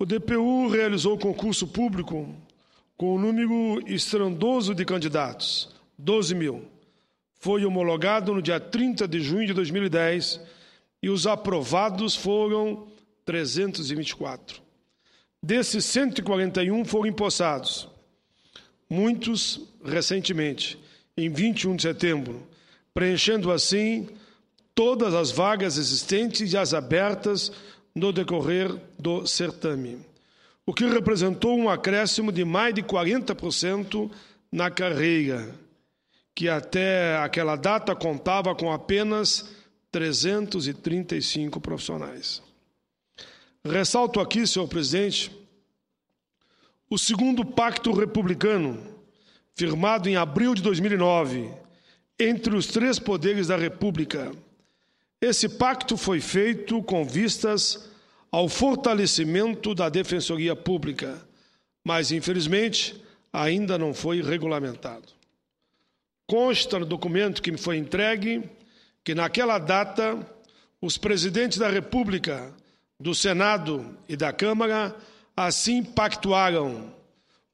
O DPU realizou concurso público com um número estrondoso de candidatos, 12 mil. Foi homologado no dia 30 de junho de 2010 e os aprovados foram 324. Desses 141 foram empossados, muitos recentemente, em 21 de setembro, preenchendo assim todas as vagas existentes e as abertas no decorrer do certame, o que representou um acréscimo de mais de 40% na carreira, que até aquela data contava com apenas 335 profissionais. Ressalto aqui, senhor presidente, o segundo pacto republicano, firmado em abril de 2009, entre os três poderes da República esse pacto foi feito com vistas ao fortalecimento da Defensoria Pública, mas, infelizmente, ainda não foi regulamentado. Consta no documento que me foi entregue que, naquela data, os presidentes da República, do Senado e da Câmara assim pactuaram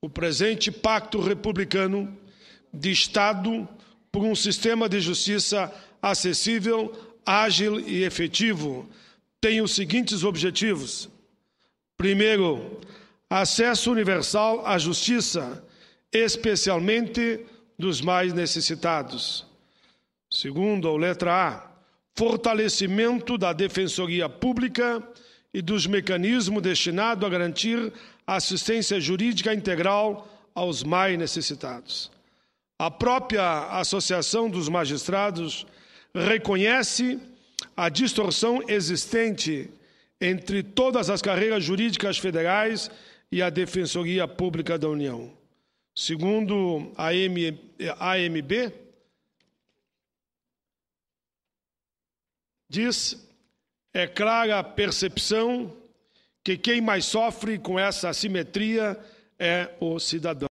o presente pacto republicano de Estado por um sistema de justiça acessível ágil e efetivo tem os seguintes objetivos: primeiro, acesso universal à justiça, especialmente dos mais necessitados. Segundo, a letra A, fortalecimento da defensoria pública e dos mecanismos destinados a garantir assistência jurídica integral aos mais necessitados. A própria Associação dos Magistrados reconhece a distorção existente entre todas as carreiras jurídicas federais e a Defensoria Pública da União. Segundo a AMB, diz, é clara a percepção que quem mais sofre com essa assimetria é o cidadão.